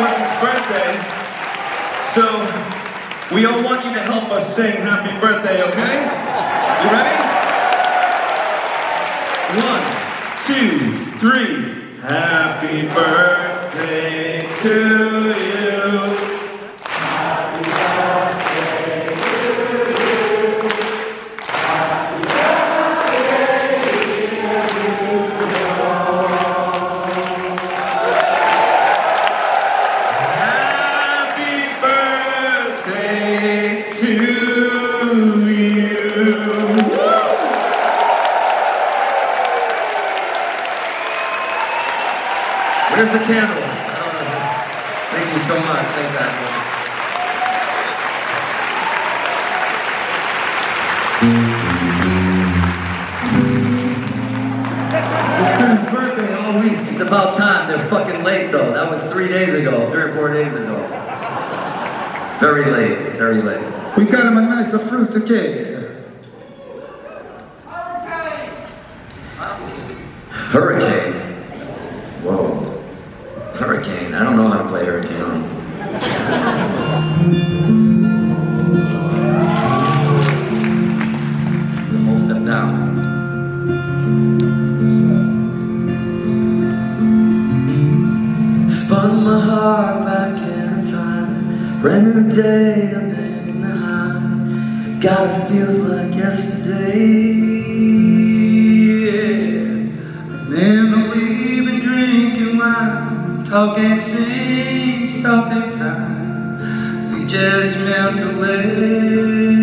it birthday. So we all want you to help us sing happy birthday, okay? You ready? One, two, three. Happy birthday to you. Where's the candles? Thank you so much. Thanks, Ashley. It's been his birthday all week. It's about time. They're fucking late though. That was three days ago, three or four days ago. Very late, very late. We got him a nice fruit cake. Hurricane. Whoa. Hurricane. I don't know how to play hurricane. The whole step down. Spun my heart back in time. Brand new day, I'm in the high. God, it feels like yesterday. Yeah. Man, we've been drinking wine, talking, sing, stopping time. We just melt away.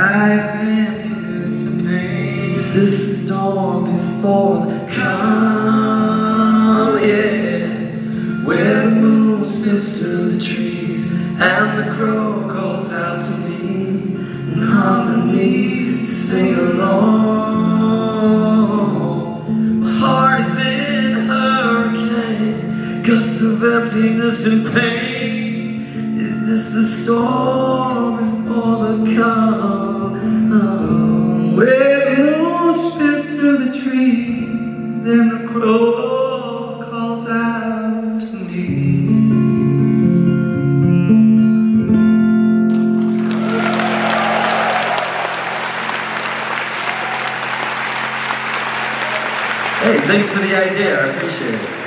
Life this the storm before the calm? Yeah. Where the moon spins through the trees and the crow calls out to me in harmony. Sing along. My heart is in a hurricane. Gusts of emptiness and pain. Is this the storm and the crow calls out to me. Hey, thanks for the idea. I appreciate it.